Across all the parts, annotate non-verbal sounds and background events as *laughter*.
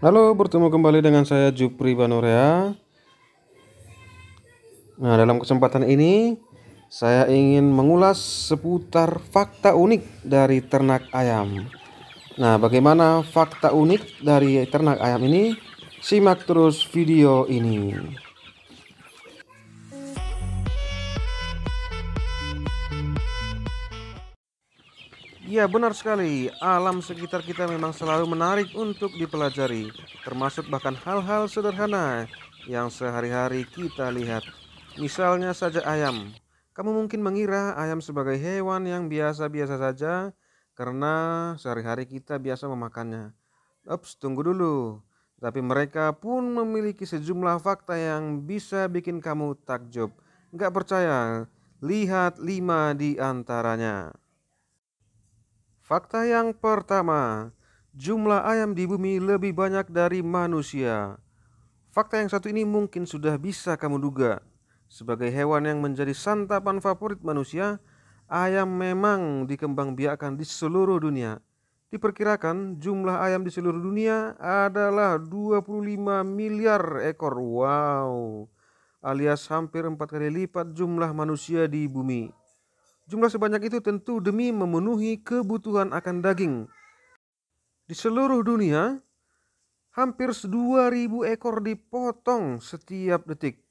Halo, bertemu kembali dengan saya Jupri Banorea. Nah, dalam kesempatan ini saya ingin mengulas seputar fakta unik dari ternak ayam. Nah, bagaimana fakta unik dari ternak ayam ini? Simak terus video ini. Ya benar sekali, alam sekitar kita memang selalu menarik untuk dipelajari, termasuk bahkan hal-hal sederhana yang sehari-hari kita lihat. Misalnya saja ayam. Kamu mungkin mengira ayam sebagai hewan yang biasa-biasa saja karena sehari-hari kita biasa memakannya. Ups, tunggu dulu. Tapi mereka pun memiliki sejumlah fakta yang bisa bikin kamu takjub. Gak percaya? Lihat lima di antaranya. Fakta yang pertama, jumlah ayam di bumi lebih banyak dari manusia. Fakta yang satu ini mungkin sudah bisa kamu duga. Sebagai hewan yang menjadi santapan favorit manusia, ayam memang dikembangbiakkan di seluruh dunia. Diperkirakan jumlah ayam di seluruh dunia adalah 25 miliar ekor. Wow. Alias hampir empat kali lipat jumlah manusia di bumi. Jumlah sebanyak itu tentu demi memenuhi kebutuhan akan daging. Di seluruh dunia, hampir 2000 ekor dipotong setiap detik.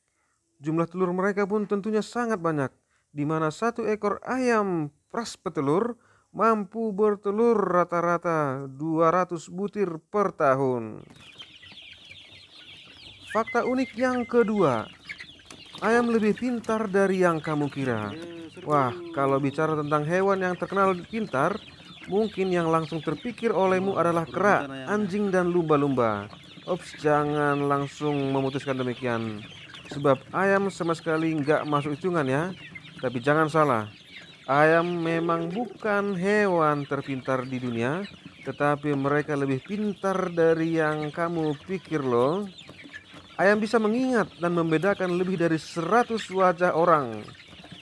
Jumlah telur mereka pun tentunya sangat banyak, di mana satu ekor ayam pras petelur mampu bertelur rata-rata 200 butir per tahun. Fakta unik yang kedua, ayam lebih pintar dari yang kamu kira. Wah, kalau bicara tentang hewan yang terkenal pintar, mungkin yang langsung terpikir olehmu adalah kera, anjing, dan lumba-lumba. Ops, jangan langsung memutuskan demikian. Sebab ayam sama sekali nggak masuk hitungan ya. Tapi jangan salah, ayam memang bukan hewan terpintar di dunia, tetapi mereka lebih pintar dari yang kamu pikir loh. Ayam bisa mengingat dan membedakan lebih dari 100 wajah orang.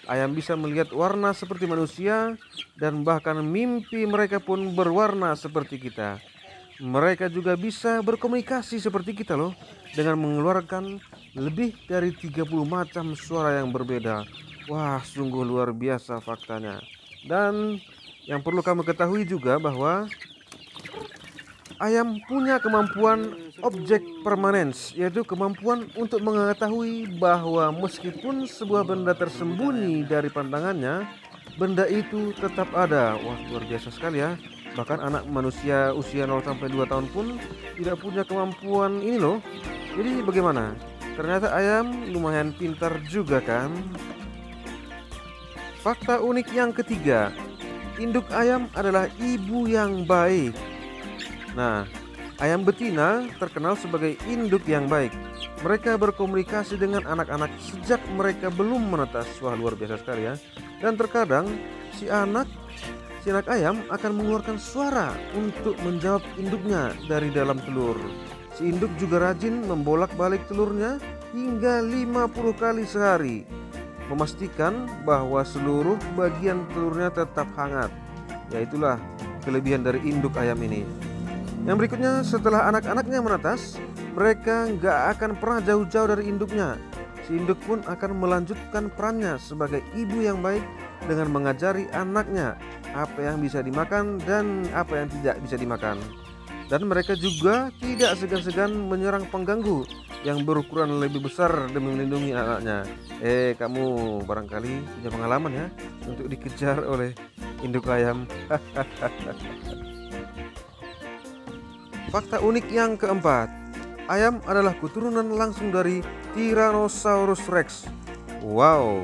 Ayam bisa melihat warna seperti manusia dan bahkan mimpi mereka pun berwarna seperti kita. Mereka juga bisa berkomunikasi seperti kita loh dengan mengeluarkan lebih dari 30 macam suara yang berbeda. Wah, sungguh luar biasa faktanya. Dan yang perlu kamu ketahui juga bahwa ayam punya kemampuan objek permanens, yaitu kemampuan untuk mengetahui bahwa meskipun sebuah benda tersembunyi dari pandangannya, benda itu tetap ada. Wah, luar biasa sekali ya. Bahkan anak manusia usia 0 sampai 2 tahun pun tidak punya kemampuan ini loh. Jadi bagaimana? Ternyata ayam lumayan pintar juga kan? Fakta unik yang ketiga, induk ayam adalah ibu yang baik. Nah, ayam betina terkenal sebagai induk yang baik. Mereka berkomunikasi dengan anak-anak sejak mereka belum menetas. Wah, luar biasa sekali ya. Dan terkadang si anak si anak ayam akan mengeluarkan suara untuk menjawab induknya dari dalam telur. Si induk juga rajin membolak-balik telurnya hingga 50 kali sehari. Memastikan bahwa seluruh bagian telurnya tetap hangat. Yaitulah kelebihan dari induk ayam ini. Yang berikutnya setelah anak-anaknya menetas, mereka nggak akan pernah jauh-jauh dari induknya. Si induk pun akan melanjutkan perannya sebagai ibu yang baik dengan mengajari anaknya apa yang bisa dimakan dan apa yang tidak bisa dimakan. Dan mereka juga tidak segan-segan menyerang pengganggu yang berukuran lebih besar demi melindungi anaknya. Eh, kamu barangkali punya pengalaman ya untuk dikejar oleh induk ayam. *laughs* Fakta unik yang keempat, ayam adalah keturunan langsung dari Tyrannosaurus rex. Wow.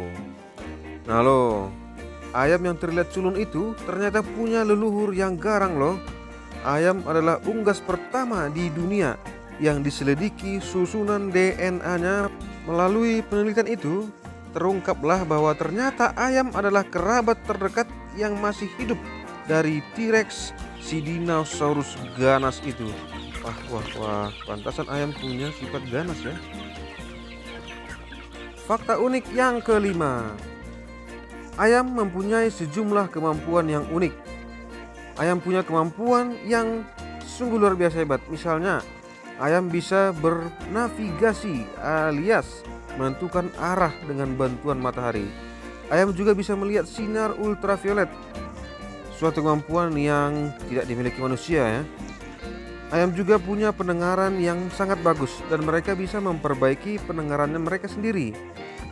Nah lo, ayam yang terlihat culun itu ternyata punya leluhur yang garang loh. Ayam adalah unggas pertama di dunia yang diselidiki susunan DNA-nya. Melalui penelitian itu, terungkaplah bahwa ternyata ayam adalah kerabat terdekat yang masih hidup dari T-Rex si dinosaurus ganas itu. Wah, wah, wah, pantasan ayam punya sifat ganas ya. Fakta unik yang kelima. Ayam mempunyai sejumlah kemampuan yang unik. Ayam punya kemampuan yang sungguh luar biasa hebat. Misalnya, ayam bisa bernavigasi alias menentukan arah dengan bantuan matahari. Ayam juga bisa melihat sinar ultraviolet, suatu kemampuan yang tidak dimiliki manusia ya. Ayam juga punya pendengaran yang sangat bagus dan mereka bisa memperbaiki pendengarannya mereka sendiri.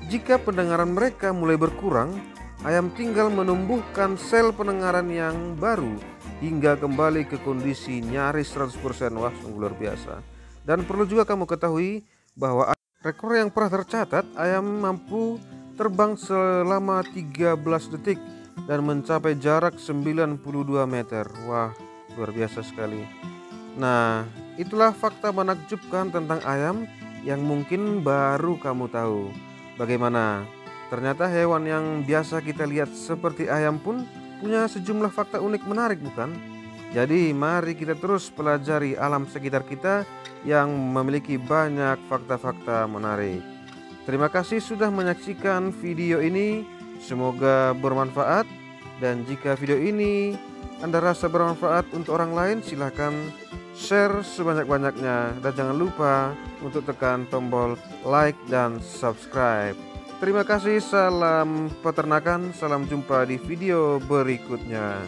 Jika pendengaran mereka mulai berkurang, ayam tinggal menumbuhkan sel pendengaran yang baru hingga kembali ke kondisi nyaris 100% wah sungguh luar biasa. Dan perlu juga kamu ketahui bahwa rekor yang pernah tercatat ayam mampu terbang selama 13 detik dan mencapai jarak 92 meter. Wah, luar biasa sekali. Nah, itulah fakta menakjubkan tentang ayam yang mungkin baru kamu tahu. Bagaimana? Ternyata hewan yang biasa kita lihat seperti ayam pun punya sejumlah fakta unik menarik bukan? Jadi mari kita terus pelajari alam sekitar kita yang memiliki banyak fakta-fakta menarik. Terima kasih sudah menyaksikan video ini. Semoga bermanfaat dan jika video ini Anda rasa bermanfaat untuk orang lain silahkan share sebanyak-banyaknya dan jangan lupa untuk tekan tombol like dan subscribe. Terima kasih, salam peternakan, salam jumpa di video berikutnya.